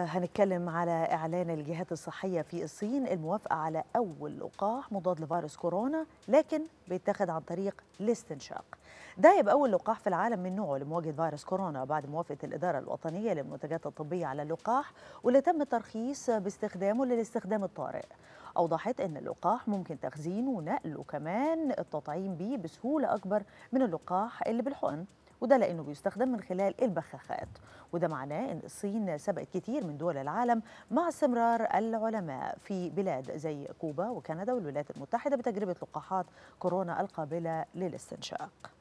هنتكلم على إعلان الجهات الصحية في الصين الموافقة على أول لقاح مضاد لفيروس كورونا لكن بيتاخد عن طريق الاستنشاق. ده يبقى أول لقاح في العالم من نوعه لمواجهة فيروس كورونا بعد موافقة الإدارة الوطنية للمنتجات الطبية على اللقاح واللي تم الترخيص باستخدامه للاستخدام الطارئ. أوضحت أن اللقاح ممكن تخزينه ونقله وكمان التطعيم بيه بسهولة أكبر من اللقاح اللي بالحقن. وده لأنه بيستخدم من خلال البخاخات وده معناه إن الصين سبقت كتير من دول العالم مع استمرار العلماء في بلاد زي كوبا وكندا والولايات المتحدة بتجربة لقاحات كورونا القابلة للاستنشاق.